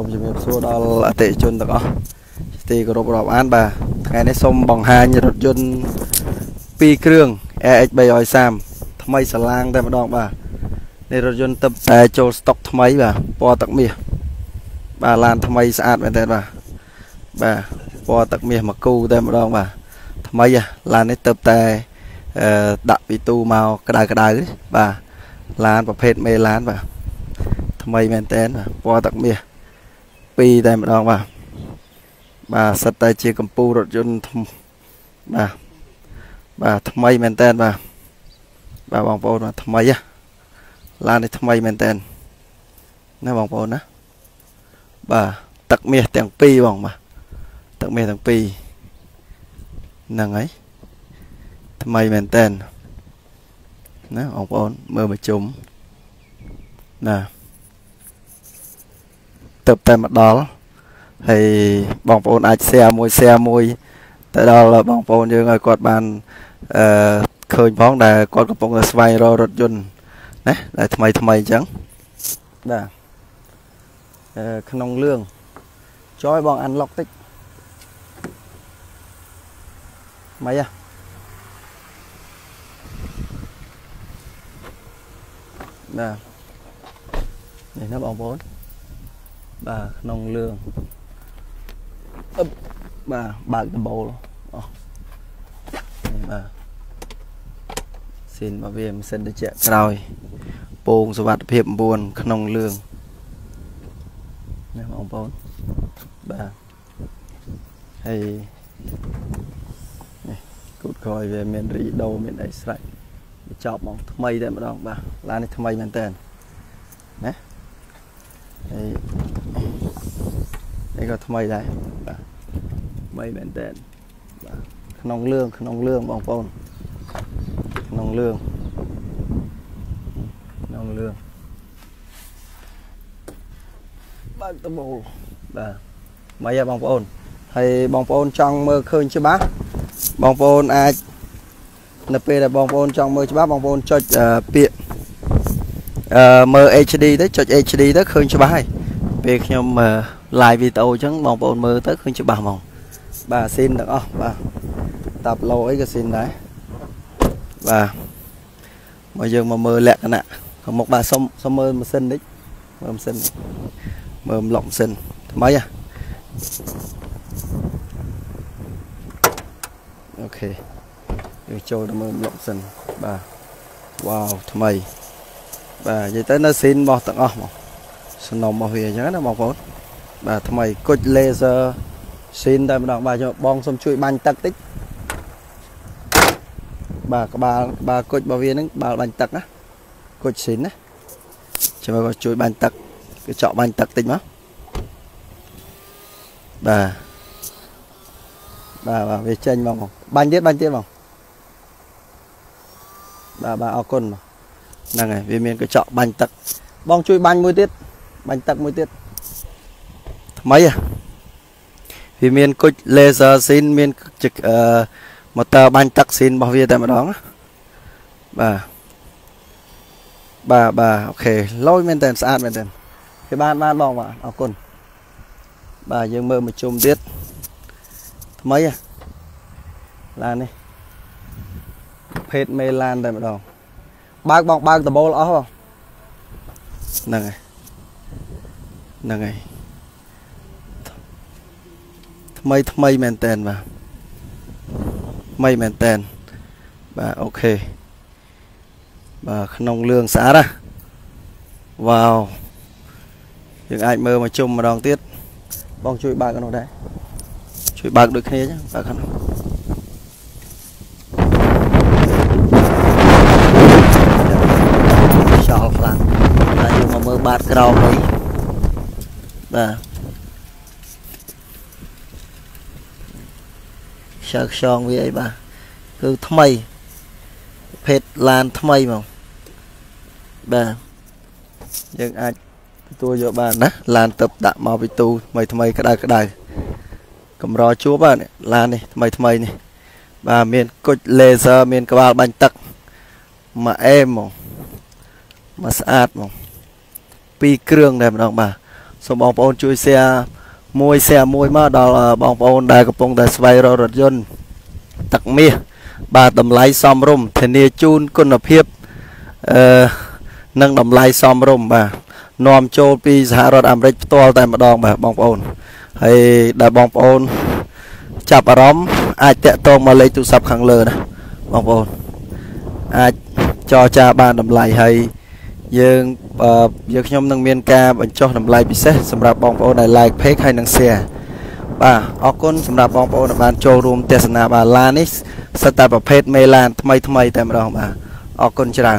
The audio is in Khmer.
សូមជំរាបសួរដល់អតិថិជនទាំងអស់ទីគោរពរាប់អានបាទថ្ងៃនេះសូមបង្ហាញរថយន្ត2គ្រឿង AX 330ថ្មីសាឡាងតែម្ដងបាទនេះរថយន្តទឹកតែចូលស្តុកថ្មីបាទពណ៌ទឹកមាសបាទឡានថ្មីស្អាតមែនតើបាទបាទពណ៌ទឹកមាសមកគូតែម្ដងបាទថ្មីឡាននេះទឹកតែអឺដាក់ពីទូមកក្តៅក្តៅបាទឡានប្រភេទមេឡានបាទថ្មីមែនតើពណ៌ទឹកមាស ពីរតែម្ដងបាទបាទសិតតែជាកម្ពុជារថយន្តបាទបាទថ្មីមែនតើបាទបាទបងប្អូនបាទថ្មីហ៎ឡាននេះថ្មីមែនតើណាបងប្អូនណាបាទទឹកមាសទាំងពីរបងបាទទឹកមាសទាំងពីរហ្នឹងហើយថ្មីមែនតើណាបងប្អូនមើលមកជុំណា ទៅតែមកដល់ហើយបងប្អូនអាច share មួយ share មួយទៅដល់បងប្អូនយើងឲ្យគាត់បានអឺឃើញផងដែលគាត់កំពុងតែស្វែងរករថយន្តណាដែលថ្មីថ្មីអញ្ចឹងបាទអឺក្នុងលឿងចយបងអានឡុកតិចម៉េចហ៎បាទនេះណាបងប្អូន បាទក្នុងលឿងអឹបបាទបើកដំបូលអស់នេះបាទស៊ីនមកវាម៉ាស៊ីនត្រជាក់ក្រោយ ពងសវត្ថភាព9ក្នុងលឿងនេះបងប្អូនបាទហើយនេះគូតក្រោយវាមានរីដូមានអីស្រេចចប់ហ្មងថ្មីតែម្ដងបាទឡាននេះថ្មីមែនតើណាហើយនេះ ក៏ថ្មីដែរបាទថ្មីមែនតើបាទក្នុងលឿងក្នុងលឿងបងប្អូនក្នុងលឿងក្នុងលឿងបើកតបូលបាទមកយ៉ាបងប្អូនហើយបងប្អូនចង់មើលឃើញច្បាស់បងប្អូនអាចនៅពេលដែលបងប្អូនចង់មើលច្បាស់បងប្អូនចុចពាក្យអឺមើល HD ទៅចុច HD ទៅឃើញច្បាស់ហើយពេលខ្ញុំ live វីដេអូអញ្ចឹងបងប្អូនមើលទៅឃើញច្បាស់ហ្មងបាទស៊ីនទាំងអស់បាទតាប់ឡូអីក៏ស៊ីនដែរបាទមកយើងមកមើលលក្ខណៈខាងមុខបាទសុំសុំមើលម៉ាស៊ីនតិចមើលម៉ាស៊ីនមើលប្លុកម៉ាស៊ីនថ្មីហ៎អូខេយើងចូលទៅមើលប្លុកសិនបាទវ៉ាវថ្មីបាទនិយាយទៅនៅស៊ីនរបស់ទាំងអស់មកសំណុំរបស់វាអញ្ចឹងណាបងប្អូន បាទថ្មីគុជ laser ស៊ីនតែម្ដងបាទខ្ញុំបងសុំជួយបាញ់ទឹកតិចបាទក្បាលក្បាលគុជរបស់វាហ្នឹងក្បាលបាញ់ទឹកណាគុជស៊ីនណាចាំមកជួយបាញ់ទឹកគឺចောက်បាញ់ទឹកតិចមកបាទបាទបាទវាចេញមកបងបាញ់ទៀតបាញ់ទៀតបងបាទបាទអរគុណហ្នឹងហើយវាមានកញ្ចក់បាញ់ទឹកបងជួយបាញ់មួយទៀតបាញ់ទឹកមួយទៀត ថ្មីហ៎វាមានគុជ laser scene មានអឺ motor បាញ់ទឹក scene របស់វាតែម្ដងបាទបាទបាទអូខេលយមែនតើស្អាតមែនតើគេបានបានបងបាទអរគុណបាទយើងមើលមួយជុំទៀតថ្មីហ៎ឡាននេះភេទមេឡានតែម្ដងបើកបងបើកដបូលអស់បងហ្នឹងហើយហ្នឹងហើយ ថ្មីថ្មីមែនតែនបាទថ្មីមែនតែនបាទអូខេបាទក្នុងលឿងស្អាតណាវ៉ាវយើងអាចមើលមកជុំម្ដងទៀតបងជួយបើកនោះដែរជួយបើកដូចគ្នាចឹងបើកខាងនោះខ្យល់ខ្លាំងតែយើងមកមើលបាតក្រោមនេះបាទ ខ្យល់ខ្យងវាអីបាទគឺថ្មីប្រភេទឡានថ្មីហ្មងបាទយើងអាចទទួលយកបានណាឡានទឹកដាក់មកពីទូថ្មីថ្មីក្តៅក្តៅកម្រជួបបាទឡាននេះថ្មីថ្មីនេះបាទមានគុជ laser មានក្បាលបាញ់ទឹកមួយអេមហ្មងមកស្អាតហ្មងពីរគ្រឿងតែម្ដងបាទសូមបងប្អូនជួយ share មួយ share មួយមកដល់បងប្អូនដែលកំពុងតែស្វែងរករថយន្តទឹកមាសបាទតម្លៃសមរម្យធានាជូនគុណភាពអឺនិងតម្លៃសមរម្យបាទនាំចូលពីសហរដ្ឋអាមេរិកផ្ទាល់តែម្ដងបាទបងប្អូនហើយដែលបងប្អូនចាប់អារម្មណ៍អាចតាក់ទងមកលេខទូរស័ព្ទខាងលើណាបងប្អូនអាចចរចាបានតម្លៃហើយយើង យើងខ្ញុំនឹងមានការបញ្ចុះតម្លៃពិសេសសម្រាប់បងប្អូនដែល like page ហើយនិង share បាទអរគុណសម្រាប់បងប្អូនដែលបានចូលរួមទស្សនាបាទឡាននេះសិតតែប្រភេទមេឡានថ្មីថ្មីតែម្ដងបាទអរគុណច្រើន